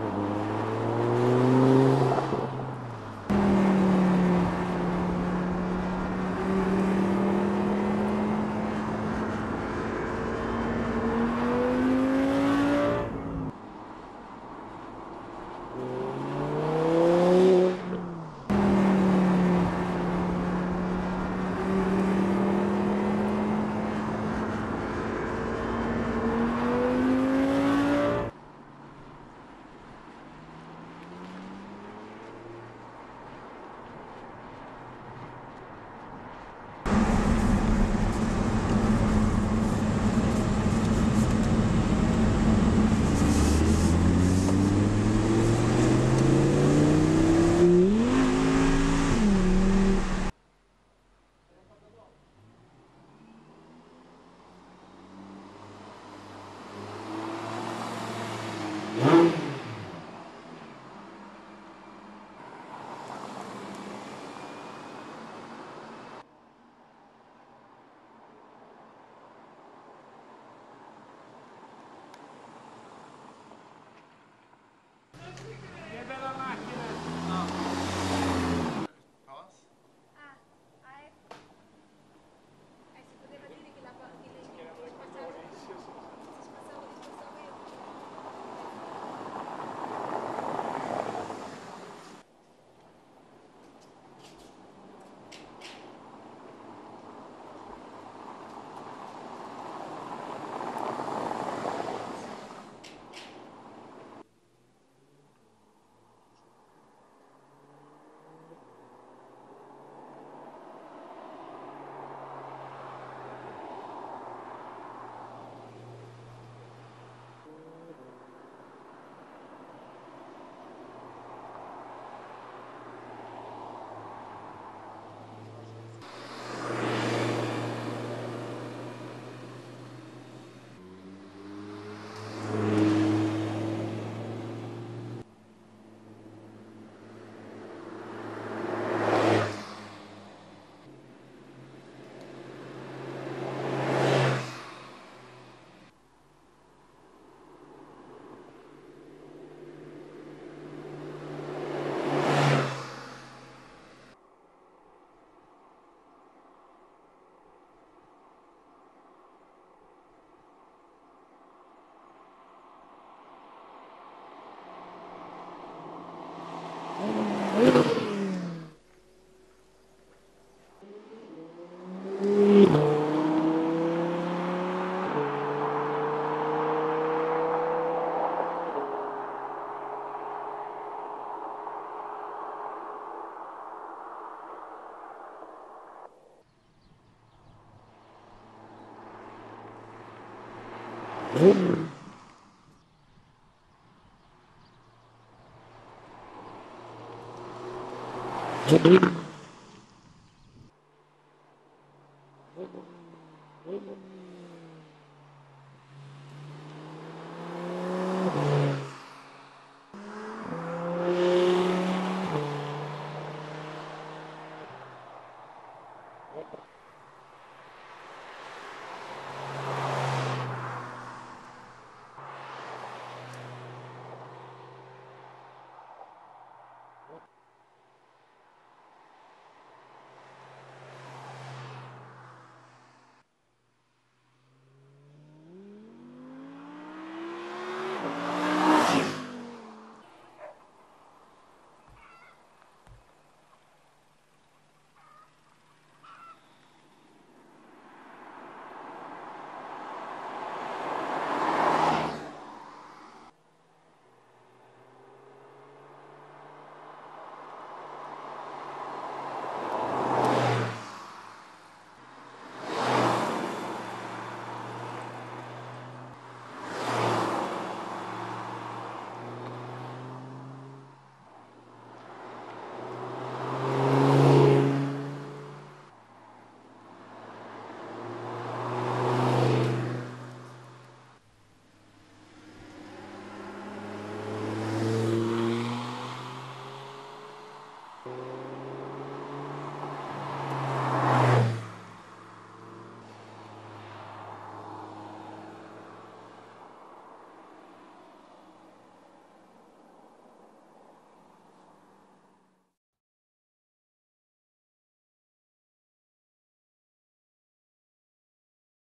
Mm-hmm. Vrooom! Vrooom!